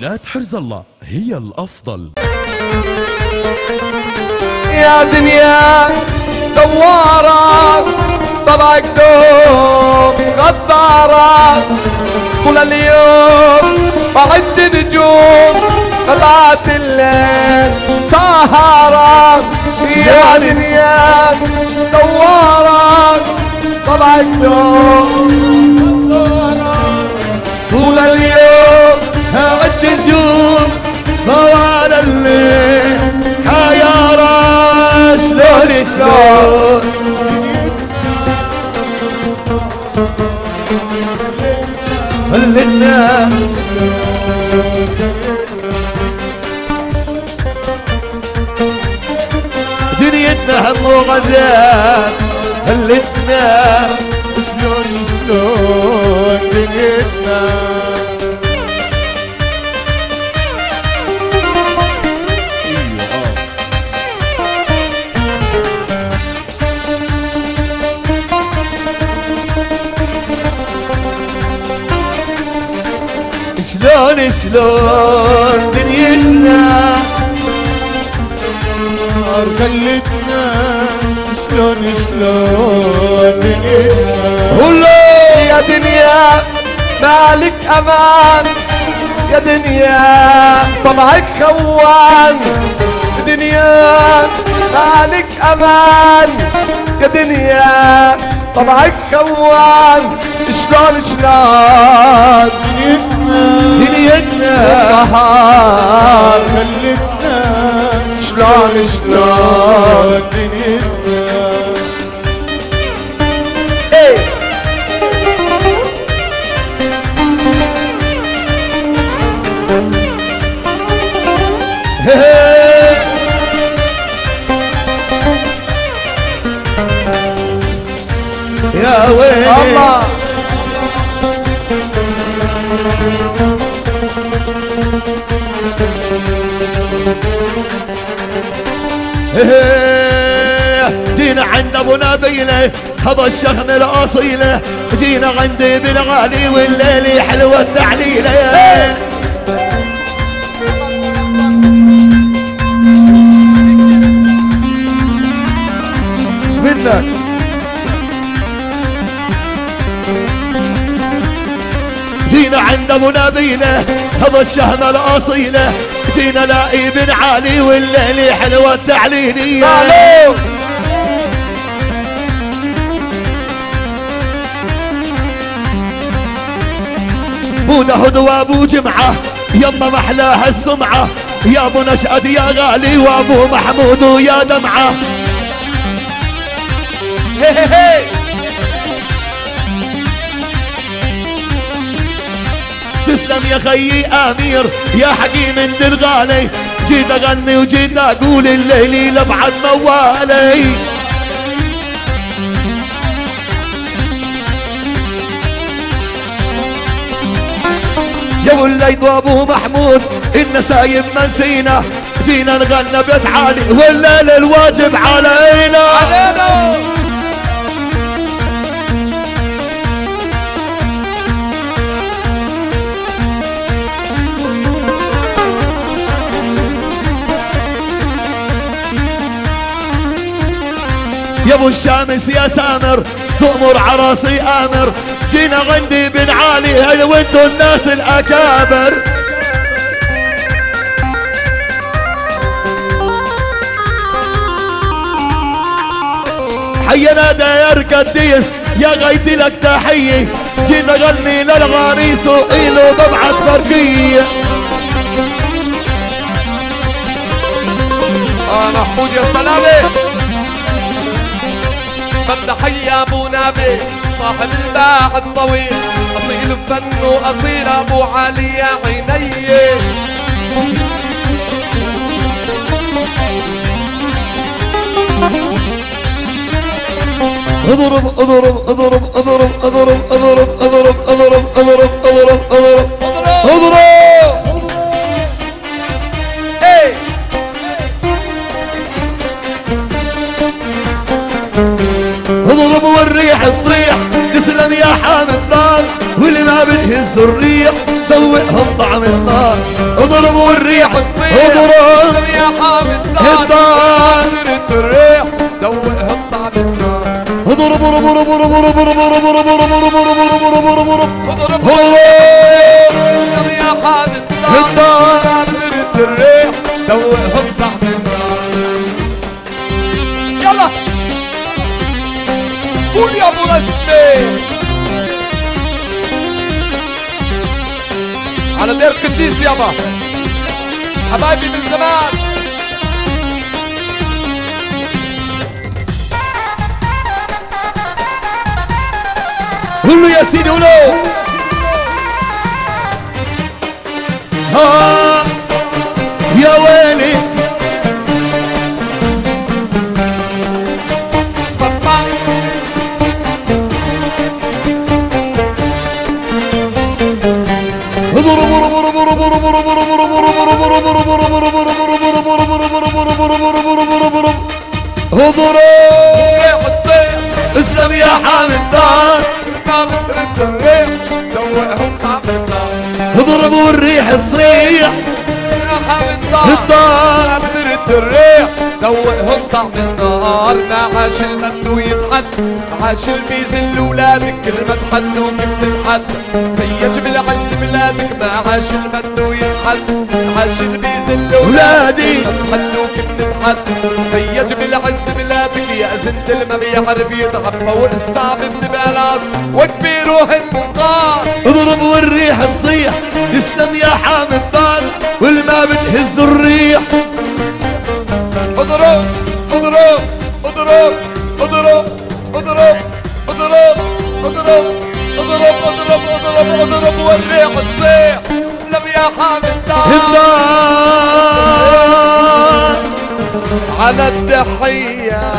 تسجيلات حرز الله هي الأفضل. يا دنيا دوارة طبعك دوم غدارة. طول اليوم بعد نجوم طلعت الليل سهرة يا دنيا دوارة طبعك دوم شلون هلنا دنيتنا هم وغذاء هلتنا شلون شلون دنيتنا شلون دنيتنا. نار خلتنا شلون شلون دنيتنا. يا دنيا مالك أمان. يا دنيا طبعك خوان. دنيا مالك أمان. يا دنيا طبعك خوان. شلون شلون جينا عند أبو نبيله هذا الشهم الاصيله جينا عند ابن غالي والليل حلوة التعليله منك. جينا عند أبو نبيله هذا الشهم الاصيله جينا لاقي بن علي والليل حلوة التعليلية. معلوم. ابو دهد وابو جمعة يما محلاها السمعة. يا أبو نشأت يا غالي وأبو محمود ويا دمعة. هي هي هي. تسلم يا خيي آمير يا حكيم انت الغالي. جيت أغني وجيت أقول الليلي لبعد موالي. يا وليد وابو محمود النسايب ما نسينا جينا نغنى بيت عالي والليل الواجب علينا. علينا. يا ابو الشامس يا سامر تؤمر عراسي آمر. جينا عندي بن علي هل وانتو الناس الأكابر. حينا داير قديس يا غيتي لك تحية. جينا غني للغاريس وإيلو ببعث برقية. آه محمود يا سلامة. بدنا حي أبو نبي صاحب الباع الطويل. أصيل الفن وأصيل أبو علي يا عيني. اضرب اضرب اضرب اضرب اضرب اضرب تسلم يا حامد النار واللي ما بتهز الريح ذوقهم طعم النار. اضربوا الريح اضرب يا حامي النار الريح ذوقهم طعم النار. اضربوا اضربوا اضربوا اضربوا اضربوا اضربوا اضربوا ابو رسمي على دير قديس يابا حبايبي من زمان قول له يا سيدي ولو ها يا ويلي يا حال الدار. طابت الريح دوقهم طعم النار وضربوا الريح الصيح يا حال الدار. طابت الريح دوقهم طعم النار. ما عاش المنو يتحد عاش الميزل ولا بكل ما تحنوا كيف تنحد سيج بالعز بلادك ما عاش المنو ويتحد عاش البيز ولادي. كيف تنحد سيج بالعز بلادك يا زنت ما بيعرف يتعفى والصعب بنبالات وكبيرهن صغار اضرب والريح تصيح تسلم يا حامد دار والما بتهز الريح اضرب اضرب اضرب اضرب اضرب اضرب اضرب اضرب اضرب اضرب اضرب والريح تصيح يا على التحية.